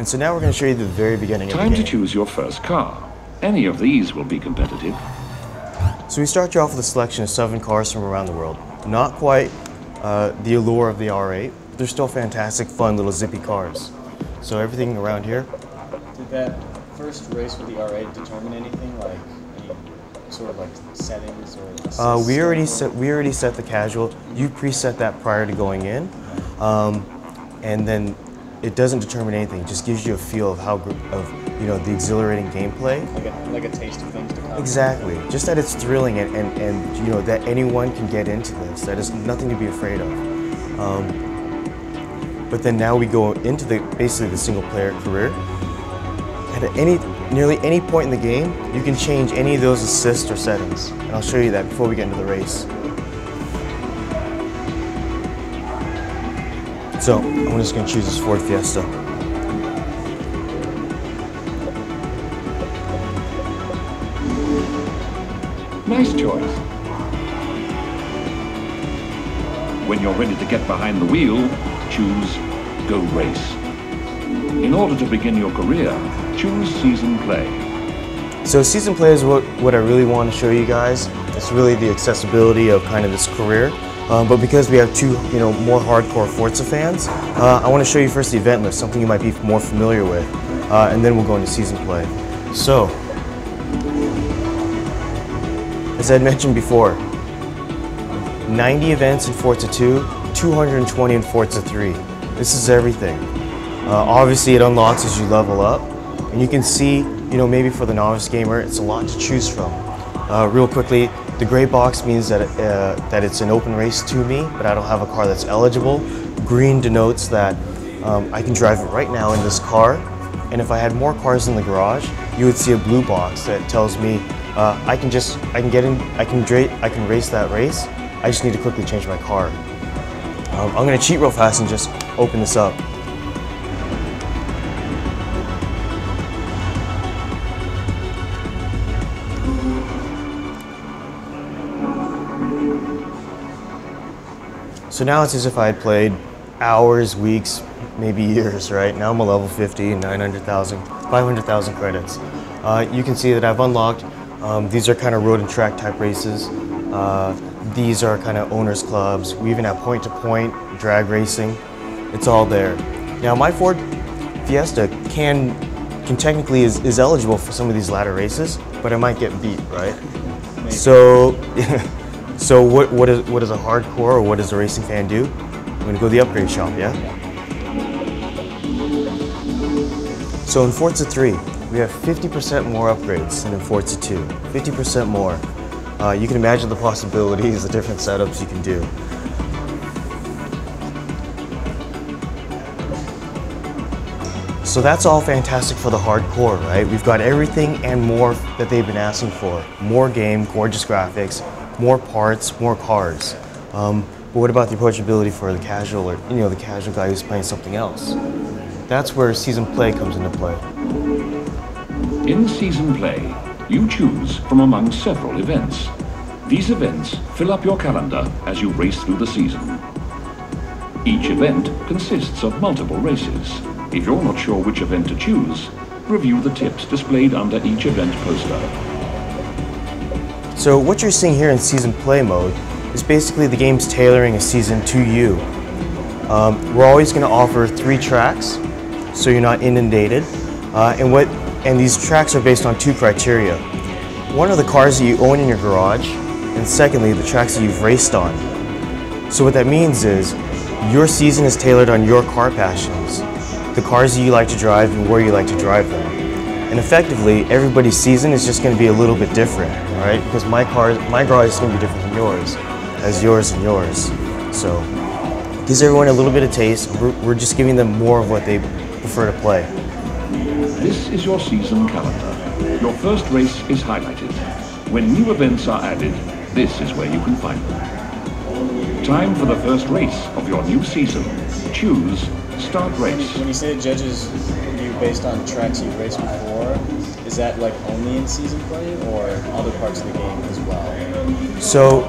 And so now we're going to show you the very beginning Time of the Time to choose your first car. Any of these will be competitive. So we start you off with a selection of seven cars from around the world. Not quite uh, the allure of the R8, but they're still fantastic, fun little zippy cars. So everything around here, Did that first race with the R8 determine anything like any sort of like settings or? uh, we already or- set we already set the casual. You preset that prior to going in, um, and then it doesn't determine anything. It just gives you a feel of how of you know the exhilarating gameplay. like a like a taste of things to come. Exactly. Just that it's thrilling and, and, and you know that anyone can get into this. That is nothing to be afraid of. Um, but then now we go into the basically the single player career. And at any nearly any point in the game, you can change any of those assists or settings. And I'll show you that before we get into the race. So I'm just gonna choose this Ford Fiesta. Nice choice. When you're ready to get behind the wheel, choose Go Race. In order to begin your career, choose Season Play. So season play is what, what I really want to show you guys. It's really the accessibility of kind of this career. Um, but because we have two, you know, more hardcore Forza fans, uh, I want to show you first the event list, something you might be more familiar with, uh, and then we'll go into season play. So, as I mentioned before, 90 events in Forza 2, 220 in Forza 3. This is everything. Uh, obviously, it unlocks as you level up, and you can see, you know, maybe for the novice gamer, it's a lot to choose from. Uh, real quickly, the gray box means that uh, that it's an open race to me, but I don't have a car that's eligible. Green denotes that um, I can drive it right now in this car, and if I had more cars in the garage, you would see a blue box that tells me uh, I can just I can get in I can I can race that race. I just need to quickly change my car. Um, I'm gonna cheat real fast and just open this up. So now it's as if I had played hours, weeks, maybe years, right? Now I'm a level 50, 900,000, 500,000 credits. Uh, you can see that I've unlocked, um, these are kind of road and track type races. Uh, these are kind of owners clubs. We even have point to point, drag racing. It's all there. Now my Ford Fiesta can, can technically is, is eligible for some of these ladder races, but I might get beat, right? So, so what, what, is, what does a hardcore or what does a racing fan do? I'm gonna go to the upgrade shop, yeah? So in Forza 3, we have 50% more upgrades than in Forza 2. 50% more. Uh, you can imagine the possibilities, the different setups you can do. So that's all fantastic for the hardcore, right? We've got everything and more that they've been asking for. More game, gorgeous graphics, more parts, more cars. Um, but what about the approachability for the casual or you know the casual guy who's playing something else? That's where season play comes into play. In Season Play, you choose from among several events. These events fill up your calendar as you race through the season. Each event consists of multiple races. If you're not sure which event to choose, review the tips displayed under each event poster. So what you're seeing here in season play mode is basically the game's tailoring a season to you. Um, we're always going to offer three tracks, so you're not inundated. Uh, and what and these tracks are based on two criteria. One are the cars that you own in your garage, and secondly, the tracks that you've raced on. So what that means is your season is tailored on your car passions, the cars that you like to drive and where you like to drive them. And effectively, everybody's season is just going to be a little bit different, right? Because my car, my garage is going to be different than yours, as yours and yours. So, gives everyone a little bit of taste. We're, we're just giving them more of what they prefer to play. This is your season calendar. Your first race is highlighted. When new events are added, this is where you can find them. Time for the first race of your new season. Choose Start Race. When you say it judges you based on tracks you've raced before, is that like only in season play or other parts of the game as well? So,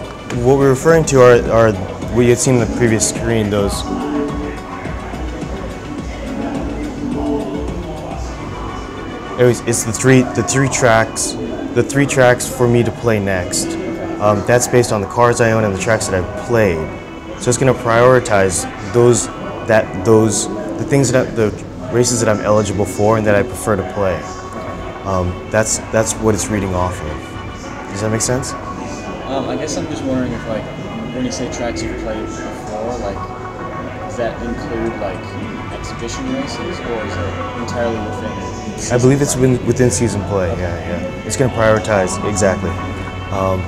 what we're referring to are, are what you had seen in the previous screen, those Anyways, it's the three the three tracks, the three tracks for me to play next. Um, that's based on the cars I own and the tracks that I've played. So it's going to prioritize those that those the things that I, the races that I'm eligible for and that I prefer to play. Um, that's that's what it's reading off of. Does that make sense? Um, I guess I'm just wondering if like when you say tracks you've played before, like does that include like exhibition races or is it entirely within? I believe it's within, within season play. Yeah, yeah. It's going to prioritize exactly. Um,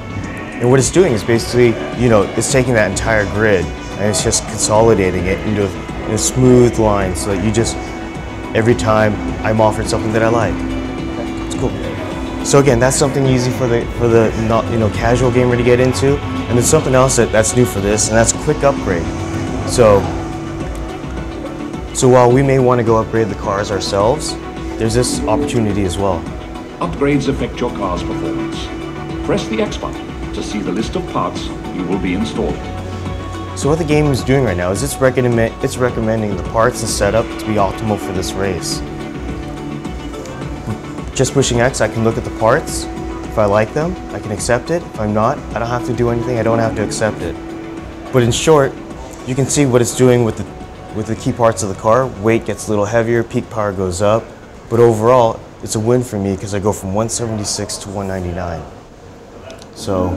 and what it's doing is basically, you know, it's taking that entire grid and it's just consolidating it into a, in a smooth line so that you just every time I'm offered something that I like. It's cool. So again, that's something easy for the for the not you know casual gamer to get into, and then something else that, that's new for this, and that's quick upgrade. So so while we may want to go upgrade the cars ourselves, there's this opportunity as well. Upgrades affect your car's performance. Press the X button to see the list of parts you will be installing. So what the game is doing right now is it's recommend it's recommending the parts and setup to be optimal for this race. Just pushing X, I can look at the parts. If I like them, I can accept it. If I'm not, I don't have to do anything. I don't have to accept it. But in short, you can see what it's doing with the with the key parts of the car. Weight gets a little heavier, peak power goes up, but overall, it's a win for me because I go from 176 to 199. So